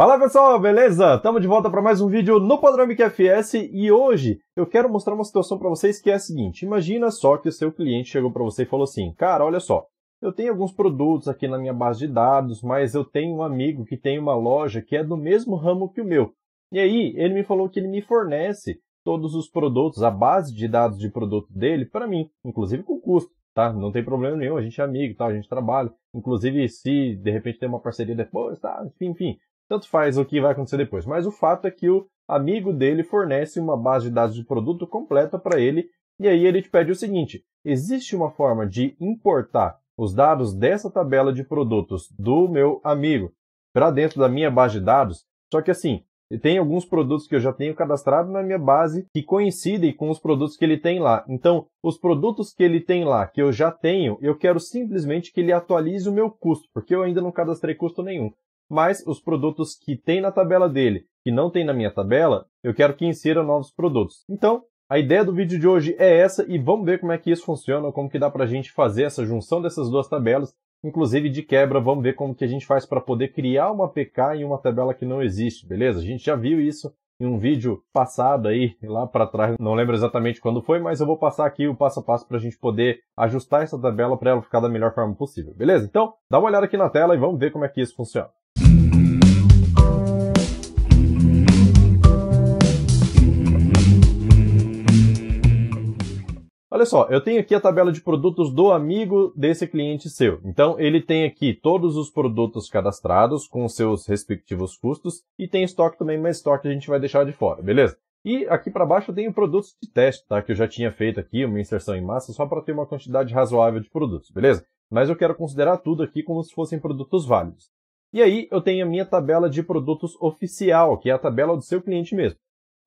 Fala pessoal, beleza? Estamos de volta para mais um vídeo no Padronic FS e hoje eu quero mostrar uma situação para vocês que é a seguinte. Imagina só que o seu cliente chegou para você e falou assim, cara, olha só, eu tenho alguns produtos aqui na minha base de dados, mas eu tenho um amigo que tem uma loja que é do mesmo ramo que o meu. E aí ele me falou que ele me fornece todos os produtos, a base de dados de produto dele para mim, inclusive com custo, tá? Não tem problema nenhum, a gente é amigo, tá? A gente trabalha. Inclusive, se de repente tem uma parceria depois, tá? Enfim, enfim. Tanto faz o que vai acontecer depois. Mas o fato é que o amigo dele fornece uma base de dados de produto completa para ele. E aí ele te pede o seguinte: existe uma forma de importar os dados dessa tabela de produtos do meu amigo para dentro da minha base de dados? Só que assim, tem alguns produtos que eu já tenho cadastrado na minha base que coincidem com os produtos que ele tem lá. Então, os produtos que ele tem lá, que eu já tenho, eu quero simplesmente que ele atualize o meu custo, porque eu ainda não cadastrei custo nenhum mas os produtos que tem na tabela dele, que não tem na minha tabela, eu quero que insira novos produtos. Então, a ideia do vídeo de hoje é essa e vamos ver como é que isso funciona, como que dá para a gente fazer essa junção dessas duas tabelas. Inclusive, de quebra, vamos ver como que a gente faz para poder criar uma PK em uma tabela que não existe, beleza? A gente já viu isso em um vídeo passado aí, lá para trás, não lembro exatamente quando foi, mas eu vou passar aqui o passo a passo para a gente poder ajustar essa tabela para ela ficar da melhor forma possível, beleza? Então, dá uma olhada aqui na tela e vamos ver como é que isso funciona. Olha só, eu tenho aqui a tabela de produtos do amigo desse cliente seu. Então, ele tem aqui todos os produtos cadastrados com seus respectivos custos e tem estoque também, mas estoque a gente vai deixar de fora, beleza? E aqui para baixo eu tenho produtos de teste, tá? Que eu já tinha feito aqui, uma inserção em massa, só para ter uma quantidade razoável de produtos, beleza? Mas eu quero considerar tudo aqui como se fossem produtos válidos. E aí eu tenho a minha tabela de produtos oficial, que é a tabela do seu cliente mesmo.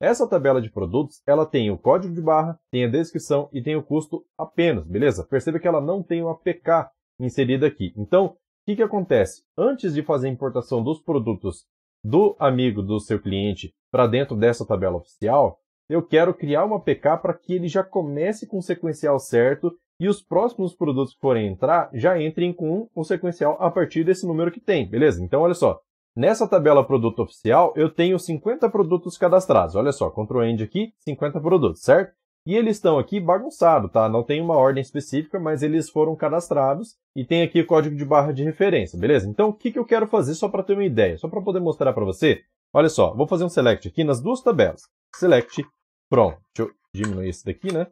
Essa tabela de produtos, ela tem o código de barra, tem a descrição e tem o custo apenas, beleza? Perceba que ela não tem uma APK inserida aqui. Então, o que, que acontece? Antes de fazer a importação dos produtos do amigo do seu cliente para dentro dessa tabela oficial, eu quero criar uma APK para que ele já comece com o sequencial certo e os próximos produtos que forem entrar já entrem com o sequencial a partir desse número que tem, beleza? Então, olha só, Nessa tabela produto oficial, eu tenho 50 produtos cadastrados. Olha só, Ctrl End aqui, 50 produtos, certo? E eles estão aqui bagunçados, tá? Não tem uma ordem específica, mas eles foram cadastrados e tem aqui o código de barra de referência, beleza? Então, o que, que eu quero fazer só para ter uma ideia? Só para poder mostrar para você. Olha só, vou fazer um select aqui nas duas tabelas. Select from, deixa eu diminuir esse daqui, né?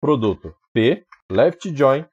Produto P, left join,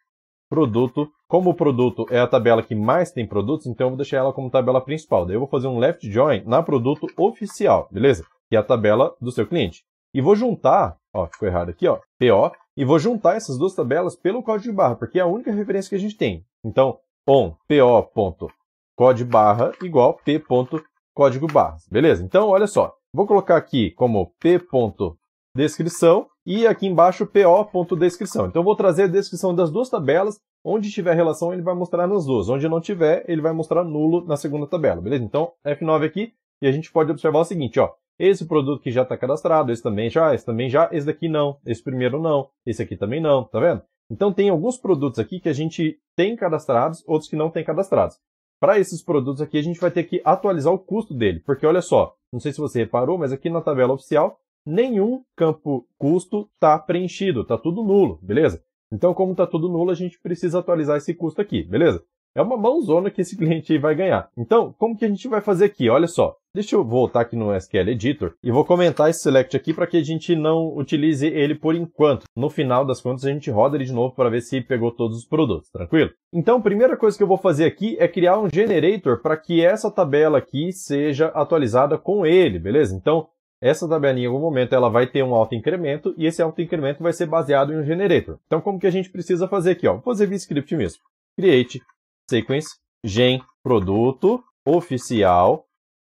produto como o produto é a tabela que mais tem produtos, então eu vou deixar ela como tabela principal. Daí eu vou fazer um left join na produto oficial, beleza? Que é a tabela do seu cliente. E vou juntar, ó, ficou errado aqui, ó, PO, e vou juntar essas duas tabelas pelo código de barra, porque é a única referência que a gente tem. Então, on po.código barra igual p.código barra, beleza? Então, olha só, vou colocar aqui como p.descrição e aqui embaixo po.descrição. Então, eu vou trazer a descrição das duas tabelas Onde tiver relação, ele vai mostrar nas duas. Onde não tiver, ele vai mostrar nulo na segunda tabela, beleza? Então, F9 aqui, e a gente pode observar o seguinte, ó. Esse produto que já está cadastrado, esse também já, esse também já, esse daqui não, esse primeiro não, esse aqui também não, tá vendo? Então, tem alguns produtos aqui que a gente tem cadastrados, outros que não tem cadastrados. Para esses produtos aqui, a gente vai ter que atualizar o custo dele, porque olha só, não sei se você reparou, mas aqui na tabela oficial, nenhum campo custo está preenchido, está tudo nulo, beleza? Então, como está tudo nulo, a gente precisa atualizar esse custo aqui, beleza? É uma mãozona que esse cliente vai ganhar. Então, como que a gente vai fazer aqui? Olha só, deixa eu voltar aqui no SQL Editor e vou comentar esse select aqui para que a gente não utilize ele por enquanto. No final das contas, a gente roda ele de novo para ver se pegou todos os produtos, tranquilo? Então, a primeira coisa que eu vou fazer aqui é criar um generator para que essa tabela aqui seja atualizada com ele, beleza? Então, essa tabelinha em algum momento ela vai ter um alto incremento e esse alto incremento vai ser baseado em um generator. Então como que a gente precisa fazer aqui? Ó? Vou fazer via script mesmo. Create sequence gen produto oficial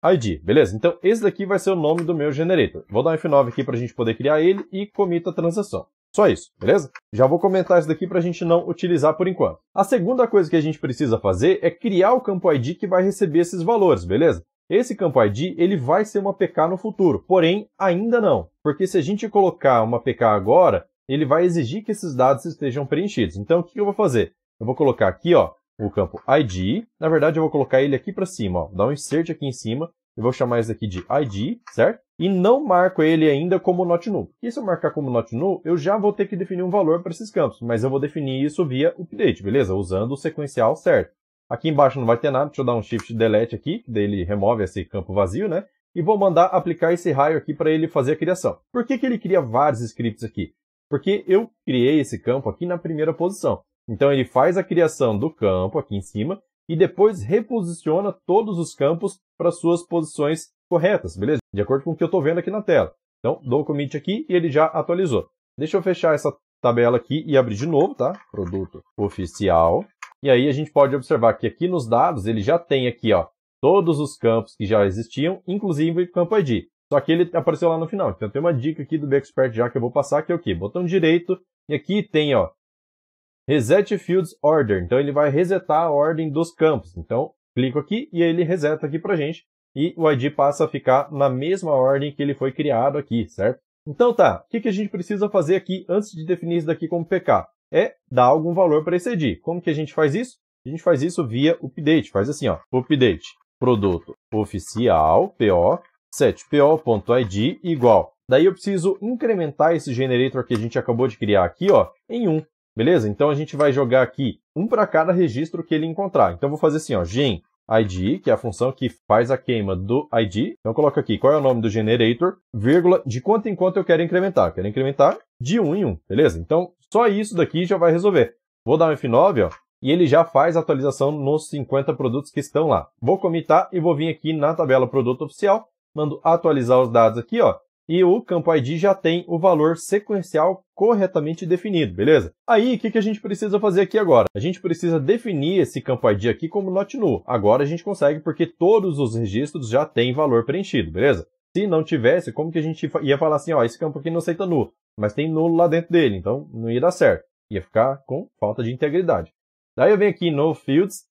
ID. Beleza? Então esse daqui vai ser o nome do meu generator. Vou dar um F9 aqui para a gente poder criar ele e comita a transação. Só isso, beleza? Já vou comentar isso daqui para a gente não utilizar por enquanto. A segunda coisa que a gente precisa fazer é criar o campo ID que vai receber esses valores, beleza? Esse campo ID ele vai ser uma PK no futuro, porém ainda não, porque se a gente colocar uma PK agora, ele vai exigir que esses dados estejam preenchidos. Então o que eu vou fazer? Eu vou colocar aqui ó, o campo ID, na verdade eu vou colocar ele aqui para cima, ó, dar um insert aqui em cima, eu vou chamar isso aqui de ID, certo? E não marco ele ainda como not null. E se eu marcar como not null, eu já vou ter que definir um valor para esses campos, mas eu vou definir isso via update, beleza? Usando o sequencial certo. Aqui embaixo não vai ter nada, deixa eu dar um shift delete aqui, daí ele remove esse campo vazio, né? E vou mandar aplicar esse raio aqui para ele fazer a criação. Por que, que ele cria vários scripts aqui? Porque eu criei esse campo aqui na primeira posição. Então ele faz a criação do campo aqui em cima e depois reposiciona todos os campos para suas posições corretas, beleza? De acordo com o que eu estou vendo aqui na tela. Então, dou o commit aqui e ele já atualizou. Deixa eu fechar essa tabela aqui e abrir de novo, tá? Produto oficial. E aí a gente pode observar que aqui nos dados ele já tem aqui, ó, todos os campos que já existiam, inclusive o campo ID. Só que ele apareceu lá no final. Então tem uma dica aqui do Bexpert já que eu vou passar, que é o quê? Botão direito, e aqui tem, ó, Reset Fields Order. Então ele vai resetar a ordem dos campos. Então, clico aqui e ele reseta aqui pra gente. E o ID passa a ficar na mesma ordem que ele foi criado aqui, certo? Então tá, o que a gente precisa fazer aqui antes de definir isso daqui como PK? É dar algum valor para esse ID. Como que a gente faz isso? A gente faz isso via update. Faz assim, ó, update produto oficial, PO, setPO.id igual. Daí eu preciso incrementar esse generator que a gente acabou de criar aqui, ó, em 1. Beleza? Então a gente vai jogar aqui um para cada registro que ele encontrar. Então eu vou fazer assim, ó, gen ID, que é a função que faz a queima do ID. Então eu coloco aqui qual é o nome do generator, vírgula, de quanto em quanto eu quero incrementar. Eu quero incrementar de 1 em 1, beleza? Então só isso daqui já vai resolver. Vou dar um F9, ó, e ele já faz a atualização nos 50 produtos que estão lá. Vou comitar e vou vir aqui na tabela produto oficial, mando atualizar os dados aqui, ó, e o campo ID já tem o valor sequencial corretamente definido, beleza? Aí, o que, que a gente precisa fazer aqui agora? A gente precisa definir esse campo ID aqui como not null. Agora a gente consegue porque todos os registros já têm valor preenchido, beleza? Se não tivesse, como que a gente ia falar assim, ó, esse campo aqui não aceita null, mas tem nulo lá dentro dele, então não ia dar certo. Ia ficar com falta de integridade. Daí eu venho aqui no Fields,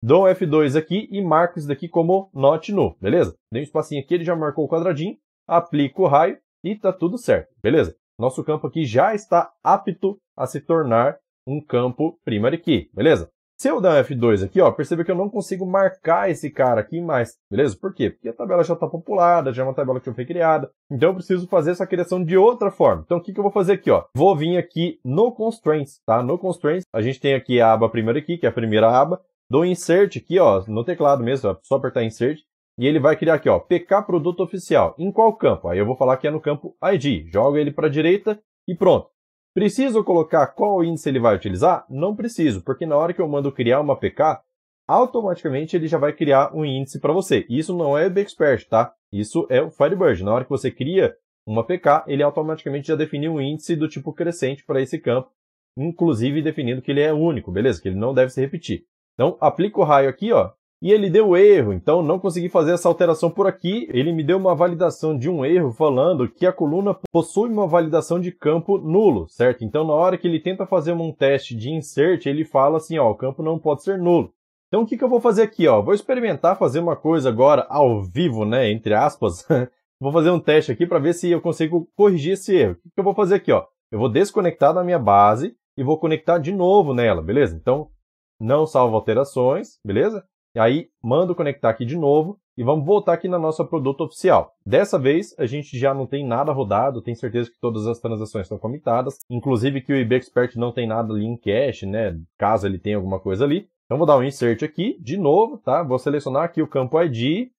dou um F2 aqui e marco isso daqui como not null, beleza? Dei um espacinho aqui, ele já marcou o quadradinho, aplico o raio e está tudo certo, beleza? Nosso campo aqui já está apto a se tornar um campo primary key, beleza? Se eu der um F2 aqui, ó, perceba que eu não consigo marcar esse cara aqui mais, beleza? Por quê? Porque a tabela já está populada, já é uma tabela que já foi criada. Então eu preciso fazer essa criação de outra forma. Então o que, que eu vou fazer aqui, ó? Vou vir aqui no Constraints, tá? No Constraints, a gente tem aqui a aba primeira aqui, que é a primeira aba. Dou Insert aqui, ó, no teclado mesmo, só apertar Insert. E ele vai criar aqui, ó, PK Produto Oficial. Em qual campo? Aí eu vou falar que é no campo ID. Jogo ele para a direita e pronto. Preciso colocar qual índice ele vai utilizar? Não preciso, porque na hora que eu mando criar uma PK, automaticamente ele já vai criar um índice para você. Isso não é o Expert, tá? Isso é o Firebird. Na hora que você cria uma PK, ele automaticamente já definiu um índice do tipo crescente para esse campo, inclusive definindo que ele é único, beleza? Que ele não deve se repetir. Então, aplica o raio aqui, ó, e ele deu erro, então não consegui fazer essa alteração por aqui. Ele me deu uma validação de um erro falando que a coluna possui uma validação de campo nulo, certo? Então na hora que ele tenta fazer um teste de insert, ele fala assim, ó, o campo não pode ser nulo. Então o que, que eu vou fazer aqui, ó? Vou experimentar fazer uma coisa agora ao vivo, né, entre aspas. vou fazer um teste aqui para ver se eu consigo corrigir esse erro. O que, que eu vou fazer aqui, ó? Eu vou desconectar da minha base e vou conectar de novo nela, beleza? Então não salvo alterações, beleza? E aí, mando conectar aqui de novo e vamos voltar aqui na nossa produto oficial. Dessa vez, a gente já não tem nada rodado, tenho certeza que todas as transações estão comitadas, inclusive que o eBay Expert não tem nada ali em cache, né, caso ele tenha alguma coisa ali. Então, vou dar um insert aqui, de novo, tá? Vou selecionar aqui o campo ID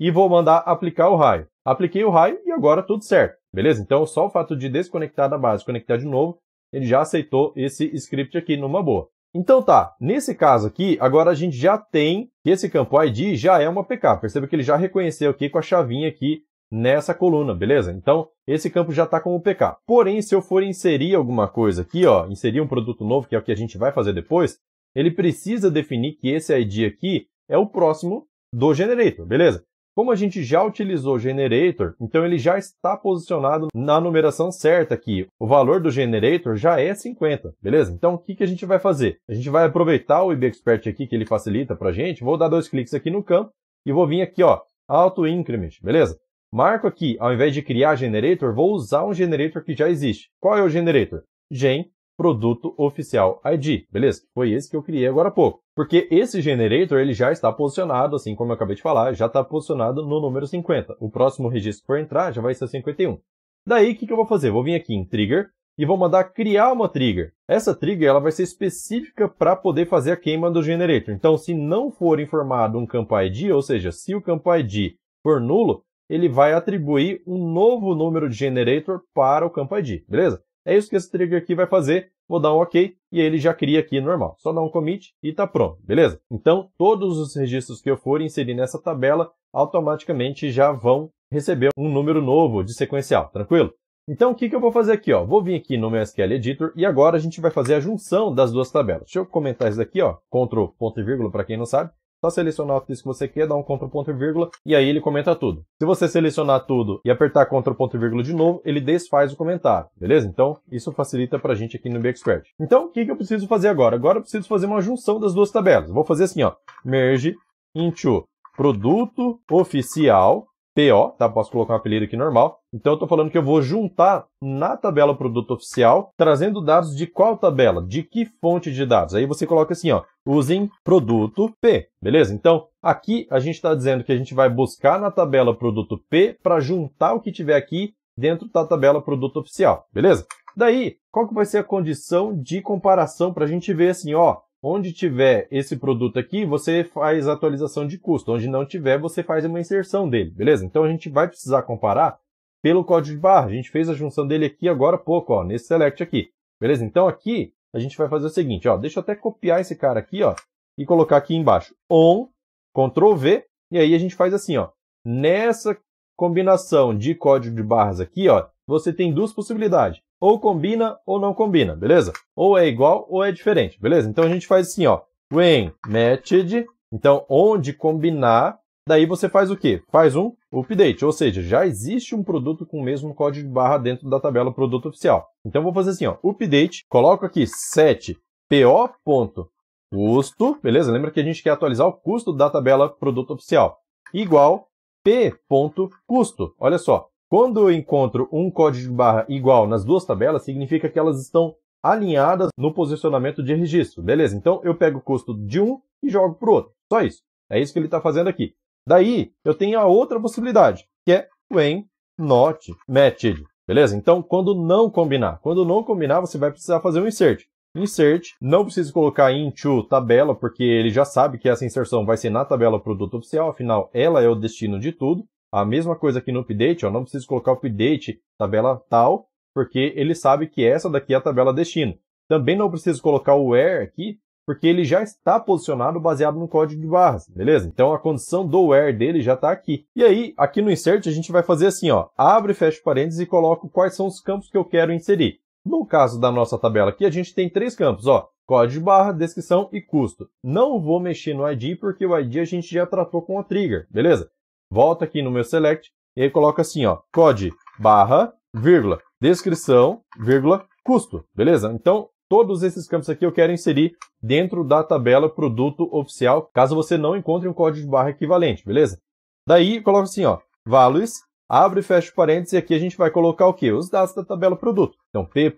e vou mandar aplicar o raio. Apliquei o raio e agora tudo certo, beleza? Então, só o fato de desconectar da base, conectar de novo, ele já aceitou esse script aqui numa boa. Então tá, nesse caso aqui, agora a gente já tem que esse campo ID já é uma PK. Perceba que ele já reconheceu aqui com a chavinha aqui nessa coluna, beleza? Então, esse campo já está como PK. Porém, se eu for inserir alguma coisa aqui, ó, inserir um produto novo, que é o que a gente vai fazer depois, ele precisa definir que esse ID aqui é o próximo do generator, beleza? Como a gente já utilizou o generator, então ele já está posicionado na numeração certa aqui. O valor do generator já é 50, beleza? Então o que, que a gente vai fazer? A gente vai aproveitar o IBExpert aqui que ele facilita para a gente. Vou dar dois cliques aqui no campo e vou vir aqui, ó, Auto Increment, beleza? Marco aqui, ao invés de criar generator, vou usar um generator que já existe. Qual é o generator? Gen produto oficial ID, beleza? Foi esse que eu criei agora há pouco. Porque esse generator ele já está posicionado, assim como eu acabei de falar, já está posicionado no número 50. O próximo registro que for entrar já vai ser 51. Daí, o que, que eu vou fazer? Vou vir aqui em Trigger e vou mandar criar uma trigger. Essa trigger ela vai ser específica para poder fazer a queima do generator. Então, se não for informado um campo ID, ou seja, se o campo ID for nulo, ele vai atribuir um novo número de generator para o campo ID, beleza? É isso que esse trigger aqui vai fazer. Vou dar um OK e ele já cria aqui normal. Só dar um commit e está pronto, beleza? Então, todos os registros que eu for inserir nessa tabela, automaticamente já vão receber um número novo de sequencial, tranquilo? Então, o que, que eu vou fazer aqui? Ó? Vou vir aqui no meu SQL Editor e agora a gente vai fazer a junção das duas tabelas. Deixa eu comentar isso daqui, ó. Ctrl, ponto e vírgula, para quem não sabe. Só selecionar o que você quer, dar um Ctrl, ponto e vírgula, e aí ele comenta tudo. Se você selecionar tudo e apertar Ctrl, ponto e vírgula de novo, ele desfaz o comentário, beleza? Então, isso facilita para a gente aqui no BXpert. Então, o que, que eu preciso fazer agora? Agora eu preciso fazer uma junção das duas tabelas. Vou fazer assim, ó. Merge into produto oficial PO, tá? Posso colocar um apelido aqui normal. Então eu estou falando que eu vou juntar na tabela produto oficial, trazendo dados de qual tabela? De que fonte de dados? Aí você coloca assim, ó, usem produto P, beleza? Então aqui a gente está dizendo que a gente vai buscar na tabela produto P para juntar o que tiver aqui dentro da tabela produto oficial, beleza? Daí, qual que vai ser a condição de comparação para a gente ver assim, ó, Onde tiver esse produto aqui, você faz atualização de custo. Onde não tiver, você faz uma inserção dele, beleza? Então a gente vai precisar comparar pelo código de barra. A gente fez a junção dele aqui agora há pouco, ó, nesse select aqui. Beleza? Então aqui a gente vai fazer o seguinte, ó, deixa eu até copiar esse cara aqui, ó, e colocar aqui embaixo on, Ctrl V, e aí a gente faz assim, ó, nessa combinação de código de barras aqui, ó, você tem duas possibilidades ou combina ou não combina, beleza? Ou é igual ou é diferente, beleza? Então a gente faz assim, ó, when matched, então onde combinar, daí você faz o quê? Faz um update, ou seja, já existe um produto com o mesmo código de barra dentro da tabela produto oficial. Então vou fazer assim, ó, update, coloco aqui set po custo, beleza? Lembra que a gente quer atualizar o custo da tabela produto oficial, igual p.custo. Olha só, quando eu encontro um código de barra igual nas duas tabelas, significa que elas estão alinhadas no posicionamento de registro. Beleza, então eu pego o custo de um e jogo para o outro. Só isso. É isso que ele está fazendo aqui. Daí, eu tenho a outra possibilidade, que é when not matched. Beleza? Então, quando não combinar. Quando não combinar, você vai precisar fazer um insert. Insert, não precisa colocar into tabela, porque ele já sabe que essa inserção vai ser na tabela produto oficial, afinal, ela é o destino de tudo. A mesma coisa aqui no update, ó, não preciso colocar update tabela tal, porque ele sabe que essa daqui é a tabela destino. Também não preciso colocar o where aqui, porque ele já está posicionado baseado no código de barras, beleza? Então a condição do where dele já está aqui. E aí, aqui no insert, a gente vai fazer assim, ó, abre e fecha parênteses e coloco quais são os campos que eu quero inserir. No caso da nossa tabela aqui, a gente tem três campos, ó, código de barra, descrição e custo. Não vou mexer no ID, porque o ID a gente já tratou com a trigger, beleza? Volta aqui no meu select e aí coloca assim, ó, code barra, vírgula, descrição, vírgula, custo, beleza? Então, todos esses campos aqui eu quero inserir dentro da tabela produto oficial, caso você não encontre um código de barra equivalente, beleza? Daí, coloca assim, ó, values, abre e fecha parênteses, e aqui a gente vai colocar o quê? Os dados da tabela produto. Então, p.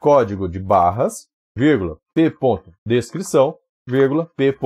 Código de barras, vírgula, p. Descrição, vírgula, p.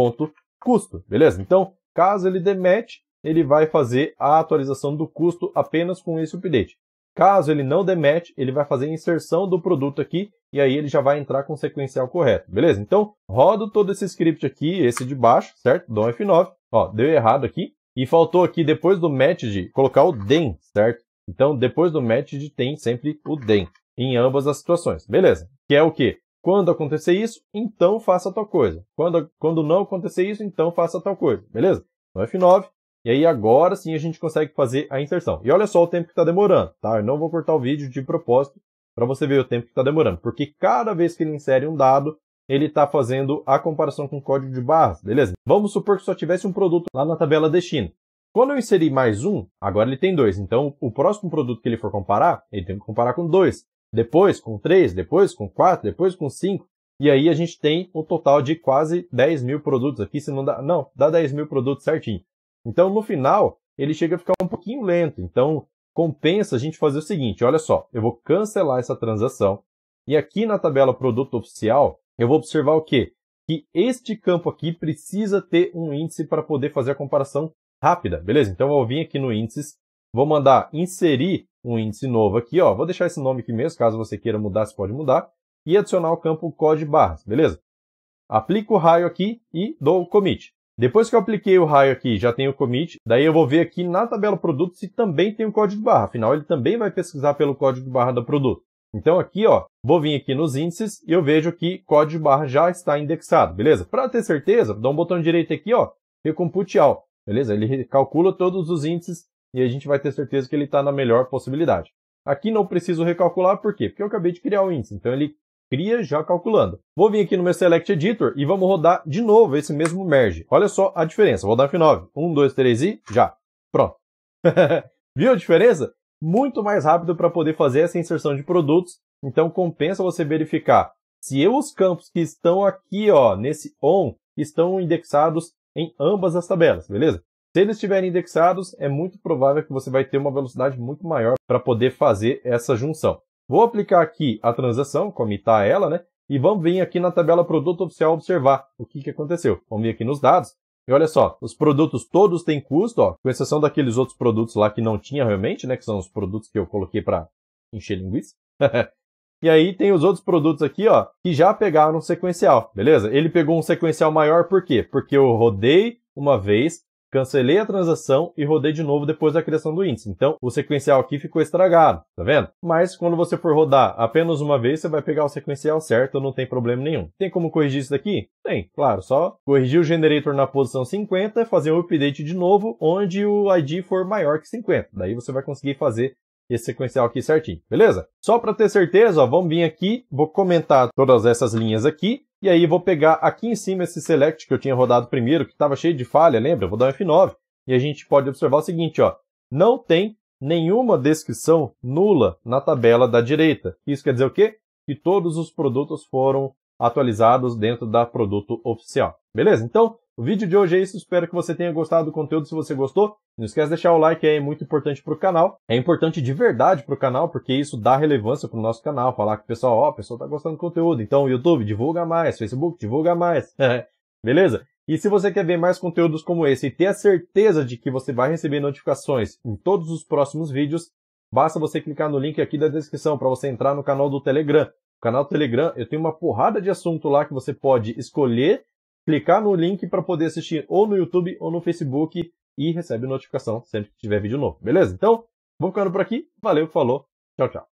Custo, beleza? Então, caso ele demete, ele vai fazer a atualização do custo apenas com esse update. Caso ele não demete, ele vai fazer a inserção do produto aqui e aí ele já vai entrar com o sequencial correto, beleza? Então, rodo todo esse script aqui, esse de baixo, certo? Dom F9, ó, deu errado aqui e faltou aqui depois do match de colocar o den, certo? Então, depois do match de tem sempre o den em ambas as situações, beleza? Que é o que? Quando acontecer isso, então faça tal coisa. Quando, quando não acontecer isso, então faça tal coisa, beleza? No F9, e aí agora sim a gente consegue fazer a inserção. E olha só o tempo que está demorando, tá? Eu não vou cortar o vídeo de propósito para você ver o tempo que está demorando, porque cada vez que ele insere um dado, ele está fazendo a comparação com o código de barras, beleza? Vamos supor que só tivesse um produto lá na tabela destino. Quando eu inserir mais um, agora ele tem dois. Então, o próximo produto que ele for comparar, ele tem que comparar com dois. Depois com três, depois com quatro, depois com cinco. E aí a gente tem um total de quase 10 mil produtos aqui, se não dá... Não, dá 10 mil produtos certinho. Então, no final, ele chega a ficar um pouquinho lento. Então, compensa a gente fazer o seguinte, olha só, eu vou cancelar essa transação, E aqui na tabela produto oficial, eu vou observar o quê? Que este campo aqui precisa ter um índice para poder fazer a comparação rápida, beleza? Então eu vou vir aqui no índices, vou mandar inserir um índice novo aqui, ó. Vou deixar esse nome aqui mesmo, caso você queira mudar, você pode mudar. E adicionar o campo código barras, beleza? Aplico o raio aqui e dou o commit. Depois que eu apliquei o raio aqui, já tem o commit, daí eu vou ver aqui na tabela produto se também tem o código barra. Afinal, ele também vai pesquisar pelo código barra do produto. Então aqui, ó, vou vir aqui nos índices e eu vejo que código barra já está indexado, beleza? Para ter certeza, dá um botão direito aqui, ó, recompute all, beleza? Ele calcula todos os índices e a gente vai ter certeza que ele está na melhor possibilidade. Aqui não preciso recalcular, por quê? Porque eu acabei de criar o índice, então ele cria já calculando. Vou vir aqui no meu Select Editor e vamos rodar de novo esse mesmo merge. Olha só a diferença. Vou dar F9. 1, 2, 3 e já. Pronto. Viu a diferença? Muito mais rápido para poder fazer essa inserção de produtos. Então compensa você verificar se os campos que estão aqui, ó, nesse ON, estão indexados em ambas as tabelas, beleza? Se eles estiverem indexados, é muito provável que você vai ter uma velocidade muito maior para poder fazer essa junção. Vou aplicar aqui a transação, comitar ela, né? E vamos vir aqui na tabela produto oficial observar o que, que aconteceu. Vamos vir aqui nos dados. E olha só, os produtos todos têm custo, ó, com exceção daqueles outros produtos lá que não tinha realmente, né? Que são os produtos que eu coloquei para encher linguiça. e aí tem os outros produtos aqui, ó, que já pegaram um sequencial, beleza? Ele pegou um sequencial maior por quê? Porque eu rodei uma vez, cancelei a transação e rodei de novo depois da criação do índice. Então, o sequencial aqui ficou estragado, tá vendo? Mas quando você for rodar apenas uma vez, você vai pegar o sequencial certo, não tem problema nenhum. Tem como corrigir isso daqui? Tem, claro, só corrigir o generator na posição 50, fazer um update de novo, onde o ID for maior que 50. Daí você vai conseguir fazer esse sequencial aqui certinho, beleza? Só para ter certeza, ó, vamos vir aqui, vou comentar todas essas linhas aqui, e aí vou pegar aqui em cima esse select que eu tinha rodado primeiro, que estava cheio de falha, lembra? Vou dar um F9, e a gente pode observar o seguinte, ó, não tem nenhuma descrição nula na tabela da direita. Isso quer dizer o quê? Que todos os produtos foram atualizados dentro da produto oficial. Beleza? Então, o vídeo de hoje é isso, espero que você tenha gostado do conteúdo. Se você gostou, não esquece de deixar o like, é muito importante para o canal. É importante de verdade para o canal, porque isso dá relevância para o nosso canal. Falar que o pessoal, ó, o pessoal está gostando do conteúdo. Então, YouTube, divulga mais. Facebook, divulga mais. Beleza? E se você quer ver mais conteúdos como esse e ter a certeza de que você vai receber notificações em todos os próximos vídeos, basta você clicar no link aqui da descrição para você entrar no canal do Telegram. O canal do Telegram, eu tenho uma porrada de assunto lá que você pode escolher clicar no link para poder assistir ou no YouTube ou no Facebook e recebe notificação sempre que tiver vídeo novo, beleza? Então, vamos ficando por aqui. Valeu, falou, tchau, tchau.